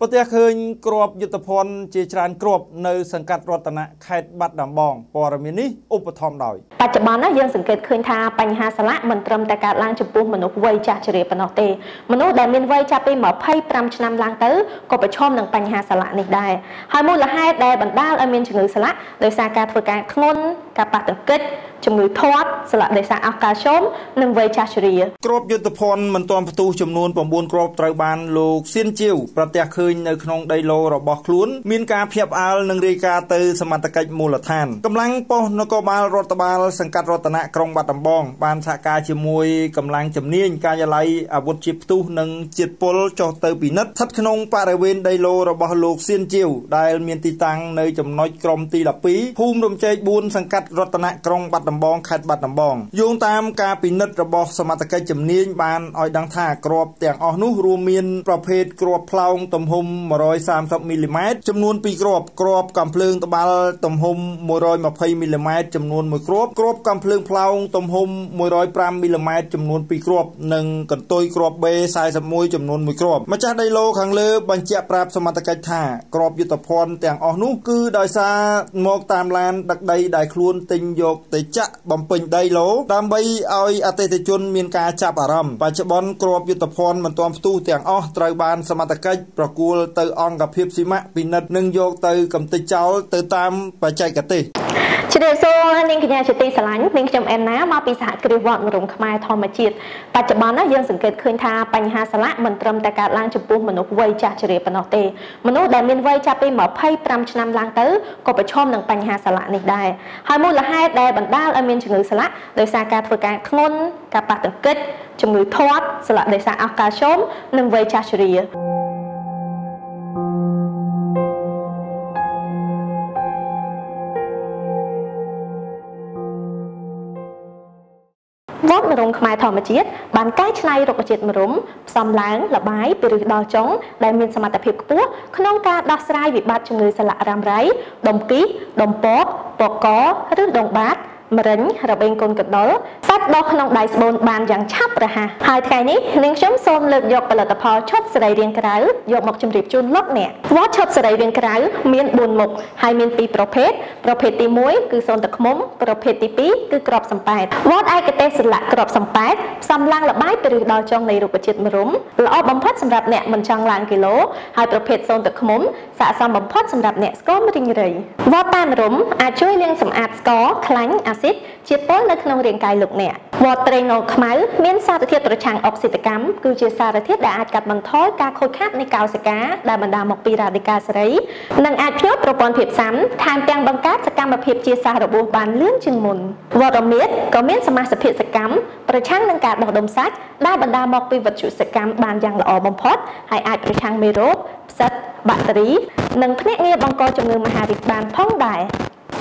ប្រទះឃើញក្របយុទ្ធភ័ណ្ឌជាច្រើនក្របនៅសង្កាត់រតនៈខេត្តបាត់ដំបងព័ត៌មាននេះឧបត្ថម្ភដោយបច្ចុប្បន្នណាយើងសង្កេតឃើញថាបញ្ហាសាឡាក់មិនត្រឹមតែកើតឡើងចំពោះមនុស្សវ័យចាស់ជរាប៉ុណ្ណោះទេមនុស្សដែលមានវ័យចាប់ពី25ឆ្នាំឡើងទៅក៏ប្រឈមនឹងបញ្ហាសាឡាក់នេះដែរហើយមូលហេតុដែលបណ្ដាលឲ្យមានជំងឺសាឡាក់ដោយសារការធ្វើការធ្ងន់ការប៉ះទង្គិចជំងឺធាត់ស្លាកដោយសារអស់កាល់ស្យូមនិងវ័យចាស់ជរាក្របយុទ្ធភ័ណ្ឌមិនទាន់ផ្ទុះចំនួន9គ្រាប់ត្រូវបានលោកសៀនជាវប្រទះឃើញនៅក្នុងដីឡូរបស់ខ្លួនមានការភ្ញាក់ផ្អើលនិងរាយការណ៍ទៅសមត្ថកិច្ចមូលដ្ឋានកម្លាំងប៉ុស្តិ៍នគរបាលរដ្ឋបាលសង្កាត់រតនៈក្រុងបាត់ដំបងបានសហការជាមួយកម្លាំងជំនាញការិយាល័យអាវុធជាតិផ្ទុះនិងជាតិពលចុះទៅពិនិត្យស្ថិតក្នុងបរិវេណដីឡូរបស់លោកសៀនជាវដែលមានទីតាំងនៅចំណុចក្រមទី12ភូមិរំជែក4សង្កាត់រតនៈក្រុងបាត់ដំបងខេត្តបាត់ដំបងយោងតាមការពិនិត្យរបស់សមត្ថកិច្ចជំនាញបានឲ្យដឹងថាគ្រាប់ទាំងអស់នោះរួមមានប្រភេទគ្រាប់ផ្លោងទំហំ130មីលីម៉ែត្រចំនួន2គ្រាប់គ្រាប់កំភ្លើងត្បាល់ទំហំ120មីលីម៉ែត្រចំនួន1គ្រាប់គ្រាប់កំភ្លើងផ្លោងទំហំ105មីលីម៉ែត្រចំនួន2គ្រាប់និងកន្ទុយគ្រាប់ B41 ចំនួន1គ្រាប់ម្ចាស់ដីឡូខាងលើបញ្ជាក់ប្រាប់សមត្ថកិច្ចថាគ្រាប់យុទ្ធភ័ណ្ឌទាំងអស់នោះគឺដោយសារមកតាមឡានដឹកដីដែលខ្លួនទិញយកទៅចាក់បំពេញដីឡូដើម្បីឲ្យអតិថិជនមានការចាប់អារម្មណ៍បច្ចុប្បន្នគ្រាប់យុទ្ធភ័ណ្ឌមិនទាន់ផ្ទុះទាំងអស់ត្រូវបានសមត្ថកិច្ចប្រគល់ទៅអង្គភាពស៊ីម៉ាក់ពិនិត្យនិងយកទៅកំទេចចោលទៅតាមបច្ចេកទេសជ្រាបសួរនាងកញ្ញាជាទីស្រឡាញ់នាងខ្ញុំអែនណាមកពីសហគ្រាសវត្តមរំខ្មែរធម្មជាតិបច្ចុប្បន្នណាយើងសង្កេតឃើញថាបញ្ហាសាឡាក់មិនត្រឹមតែកើតឡើងចំពោះមនុស្សវ័យចាស់ជ្រាបប៉ុណ្ណោះទេមនុស្សដែលមានវ័យចាប់ពី25ឆ្នាំឡើងទៅក៏ប្រឈមនឹងបញ្ហាសាឡាក់នេះដែរហើយមូលហេតុដែលបណ្ដាលឲ្យមានជំងឺសាឡាក់ដោយសារការធ្វើការធ្ងន់ការប៉ះទង្គិចជំងឺធាត់សាឡាក់ដោយសារអស់កាល់ស្យូមនិងវ័យចាស់ជ្រា វត្តមរុំខ្មែរធម្មជាតិបានកែច្នៃរុក្ខជាតិមរុំផ្សំឡើងលបាយពីឫសដល់ចុងដែលមានសមត្ថភាពខ្ពស់ក្នុងការដោះស្រាយវិបត្តិជំងឺសន្លាក់រ៉ាំរ៉ៃដុំគីដុំពកពកកឬដងបាត ម្រេញរបេងកូនកដុលសាច់ដោះក្នុងដៃស្បូនបានយ៉ាងឆាប់រហ័សហើយថ្ងៃនេះនាងខ្ញុំសូមលើកយកផលិតផលឈុតសរីរាង្គក្រៅយកមកជម្រាបជូនលោកអ្នកវត្តឈុតសរីរាង្គក្រៅមាន4មុខហើយមាន2ប្រភេទប្រភេទទី1គឺសូនទឹកឃ្មុំប្រភេទទី2គឺក្របសំប៉ែតវត្តឯកទេសស្លាកក្របសំប៉ែតផ្សំឡើងលបាយពីឬដល់ចុងនៃរុក្ខជាតិម្រុំល្អបំផុតសម្រាប់អ្នកមិនចង់ឡើងគីឡូហើយប្រភេទសូនទឹកឃ្មុំស័ក្តិសមបំផុតសម្រាប់អ្នកស្គមរីងរៃវត្តតែម្រុំអាចជួយលាងសម្អាតស្ករខ្លាញ់អាស៊ីតជាពុលនៅក្នុងរាងកាយលោកអ្នកវត្តត្រេងងខ្មៅមានសារធាតុប្រឆាំងអុកស៊ីតកម្មគឺជាសារធាតុដែលអាចកាត់បន្ថយការខូចខាតនៃកោសិកាដែលបណ្ដាលមកពីរ៉ាឌីកាសេរីនិងអាចភ្ញាក់ប្រព័ន្ធភាពស៊ាំថែមទាំងបង្កើតសកម្មភាពជាសះរបួសបានលឿនជាងមុនវត្តរមៀតក៏មានសមាសភាពសកម្មប្រឆាំងនឹងការដុះដុំសាច់ដែលបណ្ដាលមកពីវត្ថុសកម្មបានយ៉ាងល្អបំផុតហើយអាចប្រឆាំងមេរោគផ្សិតបាក់តេរី និងភ្នាក់ងារបង្កជំងឺមហារីកបានផងដែរ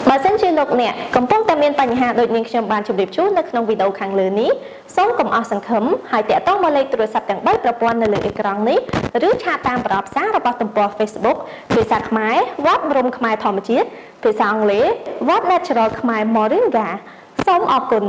បើសិនជាលោកអ្នកកំពុងតែមានបញ្ហាដូចនាងខ្ញុំបានជម្រាបជូននៅក្នុងវីដេអូខាងលើនេះសូមកុំអស់សង្ឃឹមហើយតាក់ទងមកលេខទូរស័ព្ទទាំង3ប្រព័ន្ធនៅលើអេក្រង់នេះឬឆាតតាមប្រអប់សាររបស់ទំព័រ Facebook ភាសាខ្មែរវត្តរំខ្មែរធម្មជាតិភាសាអង់គ្លេស What Natural ខ្មែរ Moringa សូមអរគុណ